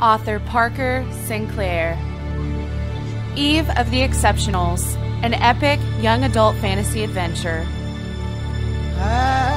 Author Parker Sinclair. Eve of the Exceptionals, an epic young adult fantasy adventure. Ah